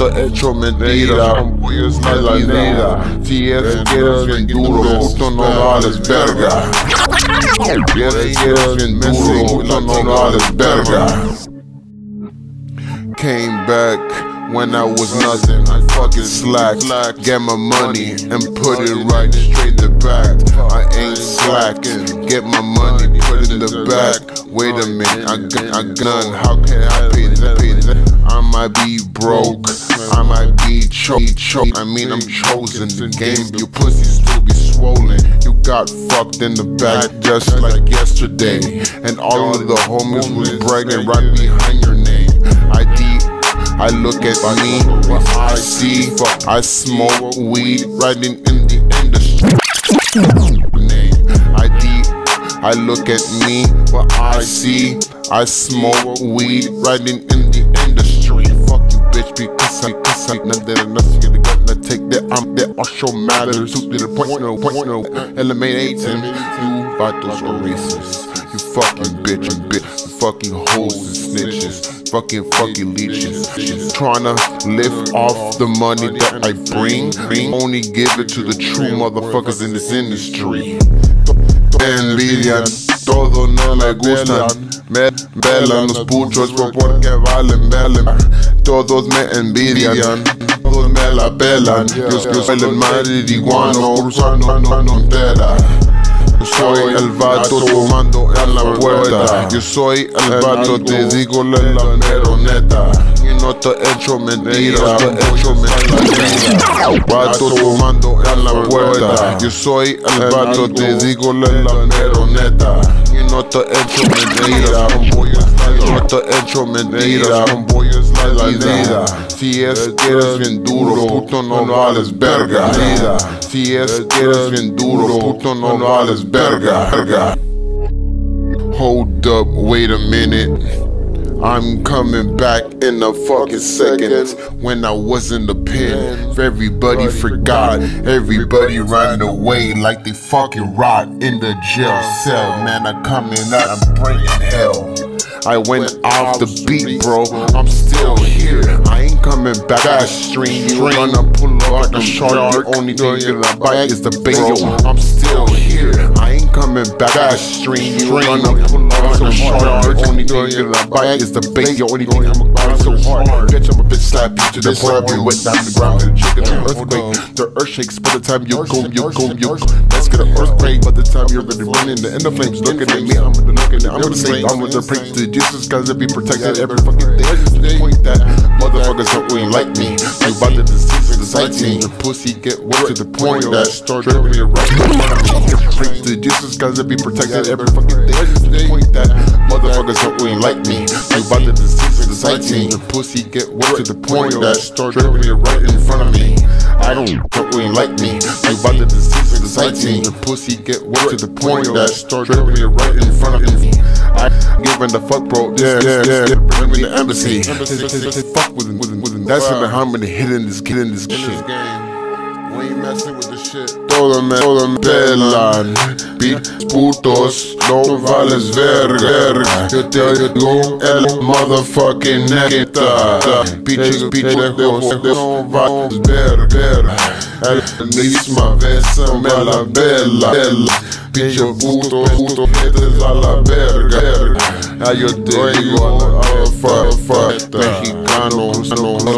Hecho mentira, voy a la vida. Si es que eres bien duro, puto no vales verga. Si es que eres bien duro, puto no vales verga. Came back when I was nothing. I fucking slack, get my money and put it right straight in the back. I ain't slacking, get my money, put it in the back. Wait a minute, I got I gun. How can I pay that? Pay that? I might be broke, I might be choked. Choke. I mean, I'm chosen. The game, your pussy still be swollen. You got fucked in the back just like yesterday, and all of the homies was bragging right behind your name. I D I look at me, what I see. I smoke weed right in, the industry. I D. I look at me, what I see. I smoke weed right in, bitch, because I, because I, nothing, nothing, you gonna take that. I'm that also matters. To the point, no point, no eliminating you. Vatos are racist. You fucking bitch and bitch. You fucking hoes and snitches fucking fucking leeches. Tryna lift off the money that I bring. Only give it to the true motherfuckers in this industry. Envidian, todo no le gustan. Me velan los puchos porque valen, valen. Todos me envidian, todos me la pelan. Yo, yo soy el marihuano, usando no entera. Yo soy el vato tomando en la puerta. Yo soy el vato, te digo la, la mero neta. Y no te he hecho mentira, te he hecho mentira. Vato tomando en la puerta. Yo soy el vato, te digo la, la mero neta. Y no te he hecho mentira. No te he hecho mentira, voy a la vida. Si es que eres bien duro, puto no vales verga. Si es que eres bien duro, puto no vales verga. Hold up, wait a minute. I'm coming back in a fucking second. When I was in the pen, everybody forgot. Everybody ran away like they fucking rot in the jail cell. Man, I'm coming out, I'm bringing hell. I went off the beat, bro. I'm still here. I ain't coming back. Fast stream, you gonna pull up like a shark. The only thing you I buy is the. Yo, I'm still here. Coming back. Fast stream, you pull up a shark. The only thing you I buy is the bait. Yo, only thing I'm about so hard. Bitch, I'm a bitch slap you to the point you wet down the ground chicken earthquake. The earth shakes by the time you go, you go, you go. Let's get an earthquake by the time you're ready running. The end of flames looking at me. I'm gonna look at it. I'm gonna say I'm gonna pray to Jesus cause it be protected every fucking day. The point that motherfuckers don't really like me. You about to disease the pussy get wet to the point that start dripping it right in front of me. Pray to Jesus cause be protected every fucking day. The point that motherfuckers don't really like me. You about to disease the sighting. Your pussy get wet to the point that start dripping it right in front of me. I don't don't really like me. You about to disease the sighting. Your pussy get wet to the point that start dripping it right in front of me. I giving the fuck, bro. Yeah, yeah, this, bring me the embassy. Fuck with him, with him, with him. That's wow. how many hitting this, hitting this shit. We ain't messing with this shit. Todo me, todo me pelan. Bitch, putos, no vales verga. Yo te digo el motherfucking neta. Bitches, bitches, no vales verga. El misma vez me la bella. Pinche puto, puto, metes a la verga. Ya yo te digo, fuck, fuck, mexicano, no, no,